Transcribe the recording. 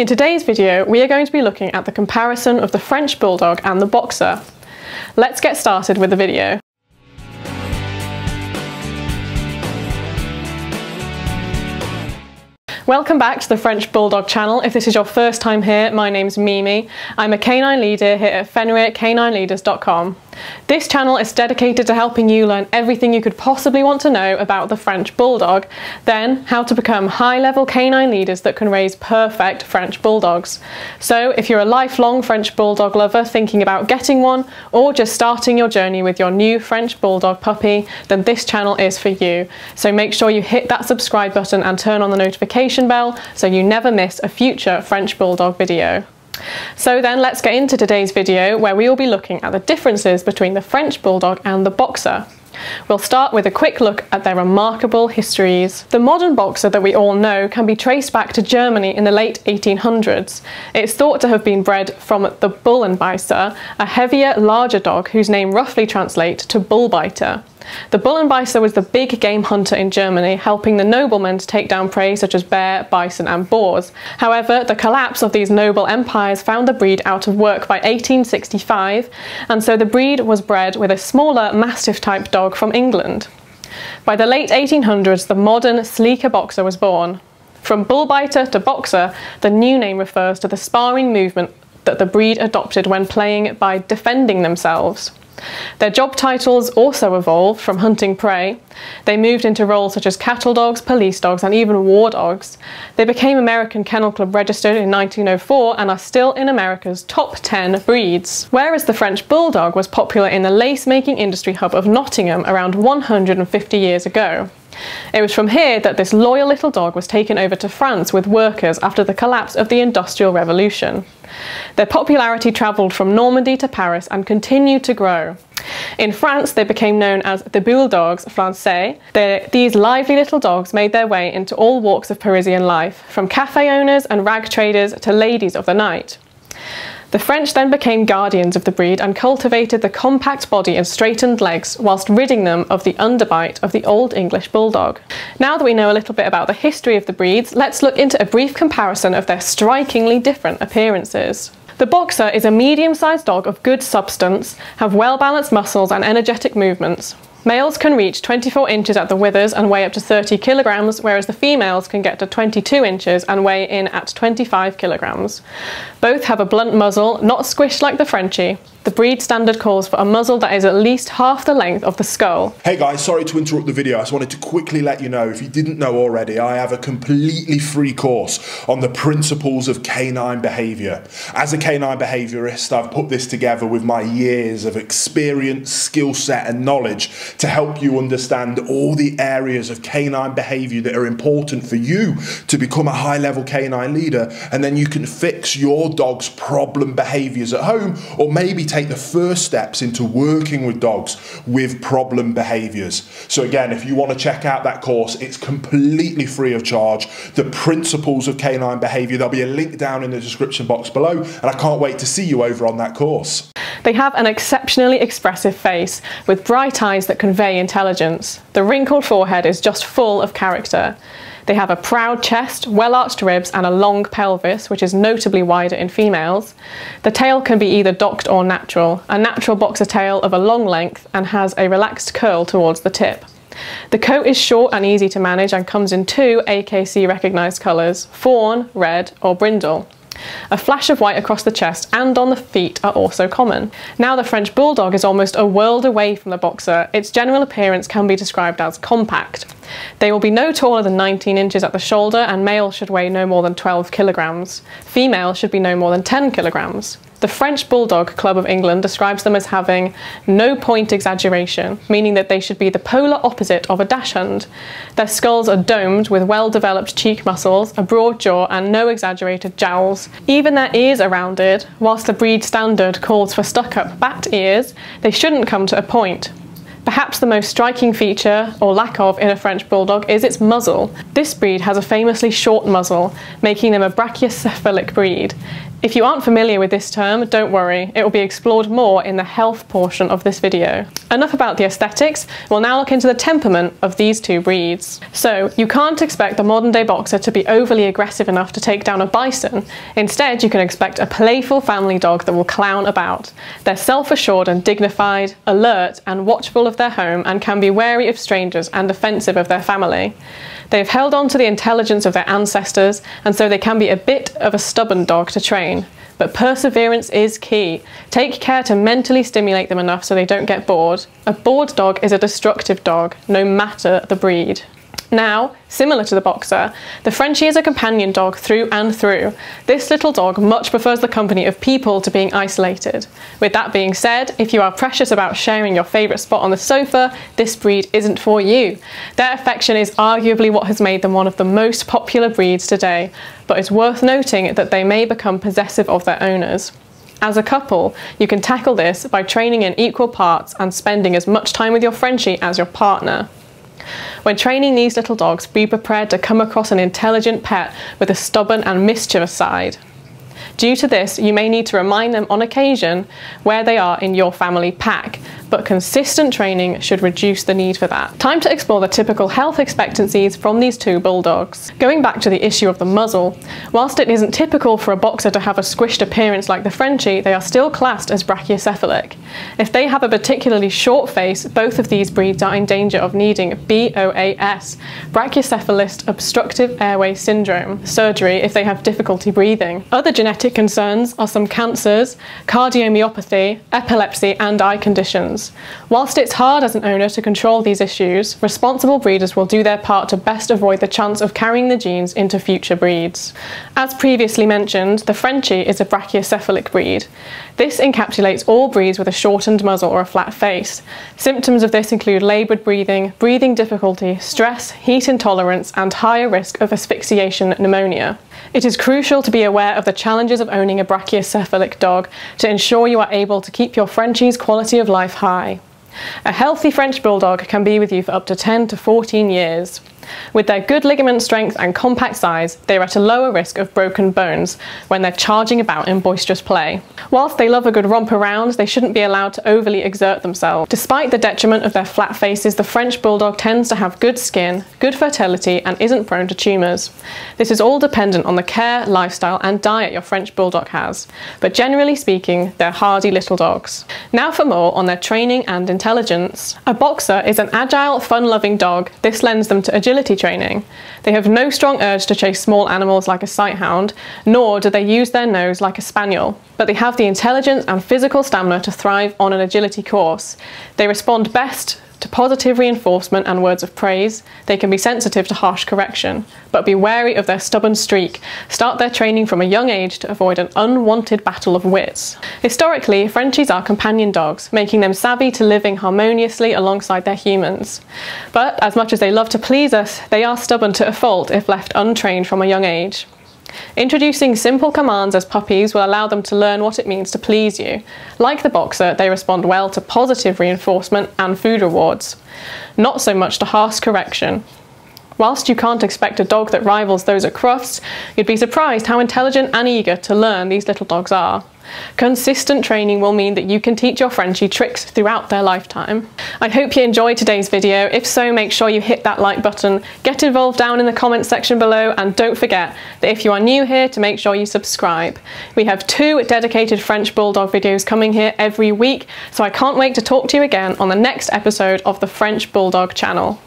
In today's video, we are going to be looking at the comparison of the French Bulldog and the Boxer. Let's get started with the video. Welcome back to the French Bulldog channel. If this is your first time here, my name's Mimi. I'm a canine leader here at fenrircanine this channel is dedicated to helping you learn everything you could possibly want to know about the French Bulldog, then how to become high-level canine leaders that can raise perfect French Bulldogs. So if you're a lifelong French Bulldog lover thinking about getting one, or just starting your journey with your new French Bulldog puppy, then this channel is for you. So make sure you hit that subscribe button and turn on the notification bell so you never miss a future French Bulldog video. So then let's get into today's video where we will be looking at the differences between the French Bulldog and the Boxer. We'll start with a quick look at their remarkable histories. The modern boxer that we all know can be traced back to Germany in the late 1800s. It's thought to have been bred from the Bullenbeißer, a heavier, larger dog whose name roughly translates to bullbiter. The Bullenbeißer was the big game hunter in Germany, helping the noblemen to take down prey such as bear, bison and boars. However, the collapse of these noble empires found the breed out of work by 1865, and so the breed was bred with a smaller Mastiff type dog from England. By the late 1800s, the modern, sleeker boxer was born. From bullbiter to boxer, the new name refers to the sparring movement that the breed adopted when playing by defending themselves. Their job titles also evolved from hunting prey. They moved into roles such as cattle dogs, police dogs, and even war dogs. They became American Kennel Club registered in 1904 and are still in America's top 10 breeds. Whereas the French Bulldog was popular in the lace making industry hub of Nottingham around 150 years ago. It was from here that this loyal little dog was taken over to France with workers after the collapse of the Industrial Revolution. Their popularity travelled from Normandy to Paris and continued to grow. In France, they became known as the Bulldogs Français. They're, these lively little dogs made their way into all walks of Parisian life, from cafe owners and rag traders to ladies of the night. The French then became guardians of the breed and cultivated the compact body and straightened legs whilst ridding them of the underbite of the Old English Bulldog. Now that we know a little bit about the history of the breeds, let's look into a brief comparison of their strikingly different appearances. The Boxer is a medium-sized dog of good substance, have well-balanced muscles and energetic movements. Males can reach 24 inches at the withers and weigh up to 30 kilograms, whereas the females can get to 22 inches and weigh in at 25 kilograms. Both have a blunt muzzle, not squished like the Frenchie. The breed standard calls for a muzzle that is at least half the length of the skull. Hey guys, sorry to interrupt the video. I just wanted to quickly let you know, if you didn't know already, I have a completely free course on the principles of canine behaviour. As a canine behaviourist, I've put this together with my years of experience, skill set and knowledge to help you understand all the areas of canine behaviour that are important for you to become a high level canine leader and then you can fix your dog's problem behaviours at home or maybe take the first steps into working with dogs with problem behaviors. So, again, if you want to check out that course, it's completely free of charge. The principles of canine behavior, there'll be a link down in the description box below, and I can't wait to see you over on that course. They have an exceptionally expressive face with bright eyes that convey intelligence. The wrinkled forehead is just full of character. They have a proud chest, well arched ribs, and a long pelvis, which is notably wider in females. The tail can be either docked or natural, a natural boxer tail of a long length and has a relaxed curl towards the tip. The coat is short and easy to manage and comes in two AKC recognised colours, fawn, red or brindle. A flash of white across the chest and on the feet are also common. Now the French Bulldog is almost a world away from the Boxer, its general appearance can be described as compact. They will be no taller than 19 inches at the shoulder and male should weigh no more than 12 kilograms. Female should be no more than 10 kilograms. The French Bulldog Club of England describes them as having no point exaggeration, meaning that they should be the polar opposite of a dachshund. Their skulls are domed with well developed cheek muscles, a broad jaw, and no exaggerated jowls. Even their ears are rounded. Whilst the breed standard calls for stuck up bat ears, they shouldn't come to a point. Perhaps the most striking feature, or lack of, in a French Bulldog is its muzzle. This breed has a famously short muzzle, making them a brachycephalic breed. If you aren't familiar with this term, don't worry, it will be explored more in the health portion of this video. Enough about the aesthetics, we'll now look into the temperament of these two breeds. So, you can't expect a modern day boxer to be overly aggressive enough to take down a bison. Instead, you can expect a playful family dog that will clown about. They're self assured and dignified, alert and watchful of their home, and can be wary of strangers and defensive of their family. They have held on to the intelligence of their ancestors, and so they can be a bit of a stubborn dog to train. But perseverance is key. Take care to mentally stimulate them enough so they don't get bored. A bored dog is a destructive dog, no matter the breed. Now, similar to the boxer, the Frenchie is a companion dog through and through. This little dog much prefers the company of people to being isolated. With that being said, if you are precious about sharing your favourite spot on the sofa, this breed isn't for you. Their affection is arguably what has made them one of the most popular breeds today, but it's worth noting that they may become possessive of their owners. As a couple, you can tackle this by training in equal parts and spending as much time with your Frenchie as your partner. When training these little dogs, be prepared to come across an intelligent pet with a stubborn and mischievous side. Due to this, you may need to remind them on occasion where they are in your family pack, but consistent training should reduce the need for that. Time to explore the typical health expectancies from these two bulldogs. Going back to the issue of the muzzle, whilst it isn't typical for a boxer to have a squished appearance like the Frenchie, they are still classed as brachycephalic. If they have a particularly short face, both of these breeds are in danger of needing BOAS, brachycephalic obstructive airway syndrome, surgery if they have difficulty breathing. Other genetic concerns are some cancers, cardiomyopathy, epilepsy and eye conditions. Whilst it's hard as an owner to control these issues, responsible breeders will do their part to best avoid the chance of carrying the genes into future breeds. As previously mentioned, the Frenchie is a brachycephalic breed. This encapsulates all breeds with a shortened muzzle or a flat face. Symptoms of this include laboured breathing, breathing difficulty, stress, heat intolerance, and higher risk of asphyxiation pneumonia. It is crucial to be aware of the challenges of owning a brachycephalic dog to ensure you are able to keep your Frenchie's quality of life high. A healthy French Bulldog can be with you for up to 10 to 14 years. With their good ligament strength and compact size, they are at a lower risk of broken bones when they're charging about in boisterous play. Whilst they love a good romp around, they shouldn't be allowed to overly exert themselves. Despite the detriment of their flat faces, the French Bulldog tends to have good skin, good fertility, and isn't prone to tumours. This is all dependent on the care, lifestyle, and diet your French Bulldog has, but generally speaking, they're hardy little dogs. Now for more on their training and intelligence. A boxer is an agile, fun-loving dog. This lends them to agility agility training. They have no strong urge to chase small animals like a sighthound, nor do they use their nose like a spaniel, but they have the intelligence and physical stamina to thrive on an agility course. They respond best positive reinforcement and words of praise, they can be sensitive to harsh correction, but be wary of their stubborn streak. Start their training from a young age to avoid an unwanted battle of wits. Historically, Frenchies are companion dogs, making them savvy to living harmoniously alongside their humans. But as much as they love to please us, they are stubborn to a fault if left untrained from a young age. Introducing simple commands as puppies will allow them to learn what it means to please you. Like the boxer, they respond well to positive reinforcement and food rewards, not so much to harsh correction. Whilst you can't expect a dog that rivals those at Crufts, you'd be surprised how intelligent and eager to learn these little dogs are. Consistent training will mean that you can teach your Frenchie tricks throughout their lifetime. I hope you enjoyed today's video. If so, make sure you hit that like button, get involved down in the comments section below, and don't forget that if you are new here, to make sure you subscribe. We have two dedicated French Bulldog videos coming here every week, so I can't wait to talk to you again on the next episode of the French Bulldog channel.